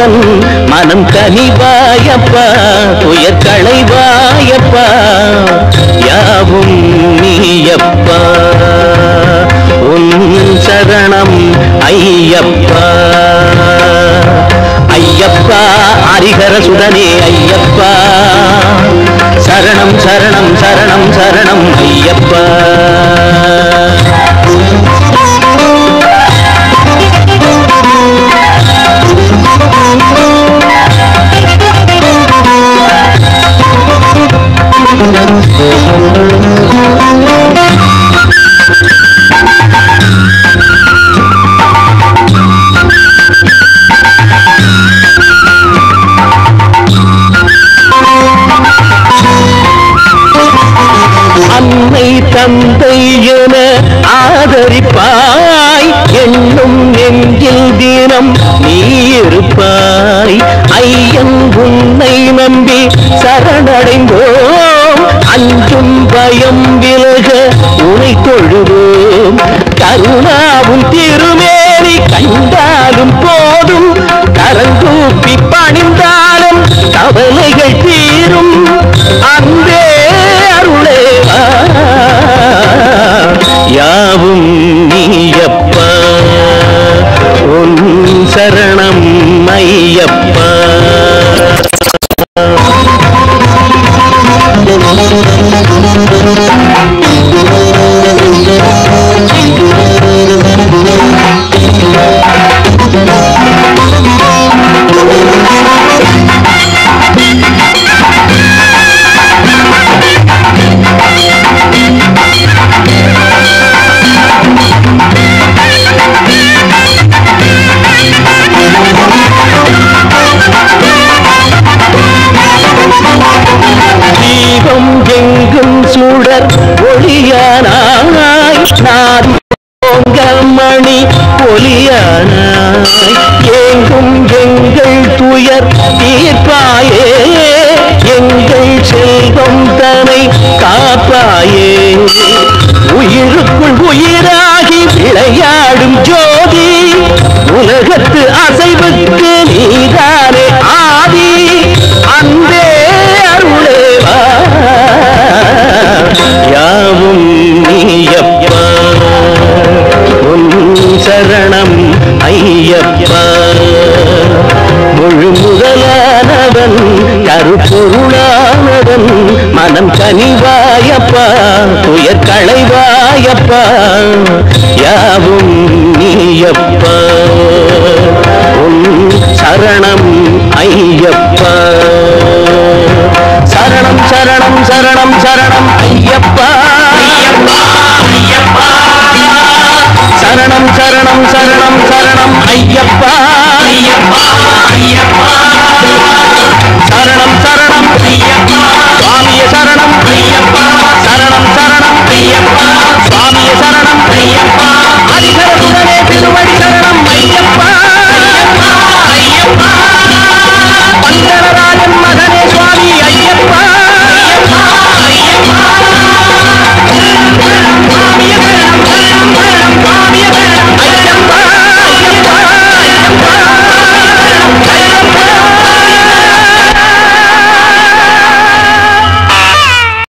கருப்பொருளானவன் மனம் கனிவாயப்பா துயர் களைவாயப்பா. யாவும் நீயப்பா. உன் சரணம் ஐயப்பா. ஐயப்பா ஹரிஹர சுடனே ஐயப்பா. சரணம் சரணம் சரணம் சரணம் ஐயப்பா. சரணடைந்தோம். அஞ்சும் பயம் விலக உனை தொழுவோம் கருணாவும் திருமேறி கண்டாலும் போதும். கரங்கூப்பி பணிந்தாலும் கவலைகள் தீரும். அன்பே அருளே யாவும் நீயப்பா. உன் சரணம் ஐயப்பா. சுடர் ஒளியானாய். நான் மணி ஒளியனாய். எங்கும் எங்கள் துயர் தீர்ப்பாயே. எங்கள் செல்வம் தனை காப்பாயே. உயிருக்குள் உயிராகி விளையாடும் ஜோதி. உலகத்து கருப்பொருளானவன் மனம் கனிவாயப்பா துயர் களைவாயப்பா யாவும் நீயப்பா. உன் சரணம் ஐயப்பா. சரணம் சரணம் சரணம் சரணம் ஐயப்பா. சரணம் சரணம் சரணம் சரணம் ஐயப்பா ஐயப்பா ஐயப்பா.